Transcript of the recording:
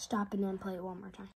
stop and then play it one more time.